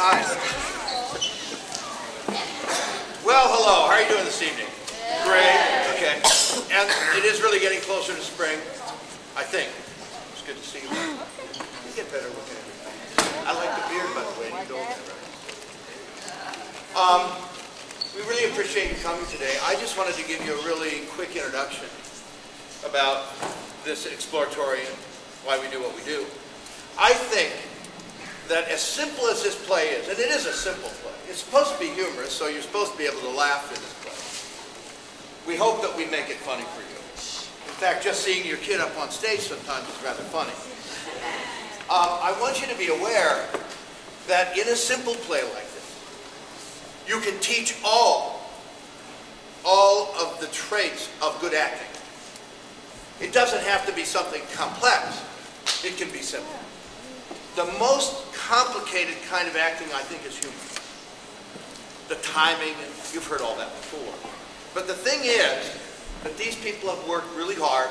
Hi. Well, hello. How are you doing this evening? Great. Okay. And it is really getting closer to spring, I think. It's good to see you. You get better looking at me. I like the beard, by the way. You don't. Um, we really appreciate you coming today. I just wanted to give you a really quick introduction about this exploratory and why we do what we do. I think that as simple as this play is, and it is a simple play, it's supposed to be humorous, so you're supposed to be able to laugh in this play. We hope that we make it funny for you. In fact, just seeing your kid up on stage sometimes is rather funny. Um, I want you to be aware that in a simple play like this, you can teach all, all of the traits of good acting. It doesn't have to be something complex. It can be simple. The most complicated kind of acting, I think, is humor. The timing, and you've heard all that before. But the thing is that these people have worked really hard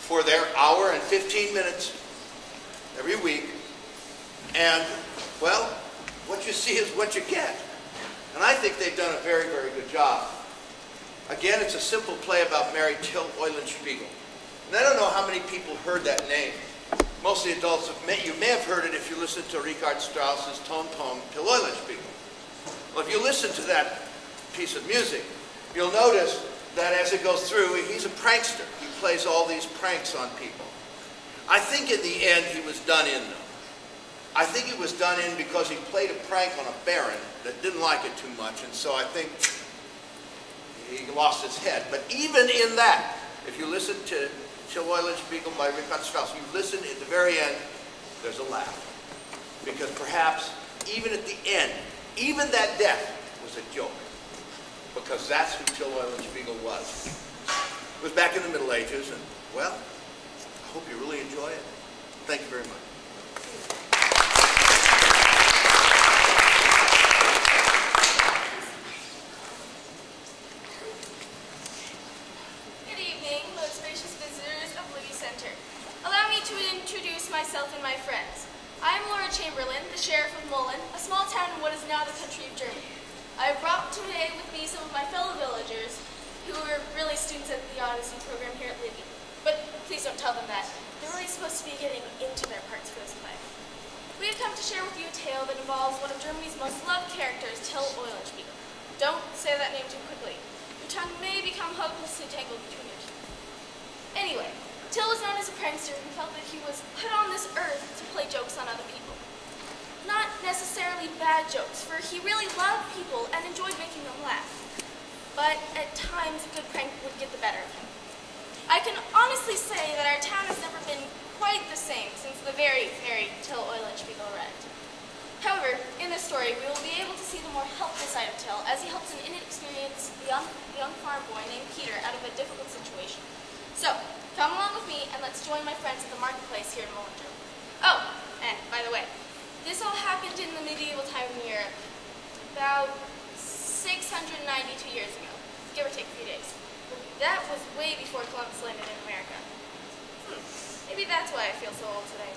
for their hour and 15 minutes every week. And, well, what you see is what you get. And I think they've done a very, very good job. Again, it's a simple play about Merry Till Eulenspiegel. And I don't know how many people heard that name. Most of the adults, have met, you may have heard it if you listened to Richard Strauss's tone poem, Till Eulenspiegel. Well, if you listen to that piece of music, you'll notice that as it goes through, he's a prankster. He plays all these pranks on people. I think in the end he was done in, though. I think he was done in because he played a prank on a baron that didn't like it too much, and so I think he lost his head. But even in that, if you listen to Till Eulenspiegel by Richard Strauss, you listen at the very end, there's a laugh. Because perhaps even at the end, even that death was a joke. Because that's who Till Eulenspiegel was. It was back in the Middle Ages, and well, I hope you really enjoy it. Thank you very much. Good evening, most gracious visitors of Libby Center. Allow me to introduce myself and my friends. I am Laura Chamberlain, the Sheriff of Mullen, a small town in what is now the country of Germany. I have brought today with me some of my fellow villagers who are really students at the Odyssey program here at Libby. But please don't tell them that. They're really supposed to be getting into their parts for this play. We have come to share with you a tale that involves one of Germany's most loved characters, Till Eulenspiegel. Don't say that name too quickly. Your tongue may become hopelessly tangled between your teeth. Anyway, Till was known as a prankster who felt that he was put on this earth to play jokes on other people. Not necessarily bad jokes, for he really loved people and enjoyed making them laugh. But at times, a good prank would get the better of him. I can honestly say that our town has never been quite the same since the very, very Till Eulenspiegel arrived. However, in this story, we will be able to see the more helpful side of Till as he helps an inexperienced young, young farm boy named Peter out of a difficult situation. So, come along with me and let's join my friends at the marketplace here in Mullinger. Oh, and by the way, this all happened in the medieval time in Europe, about 692 years ago, give or take a few days. That was way before Columbus landed in America. Hmm, maybe that's why I feel so old today.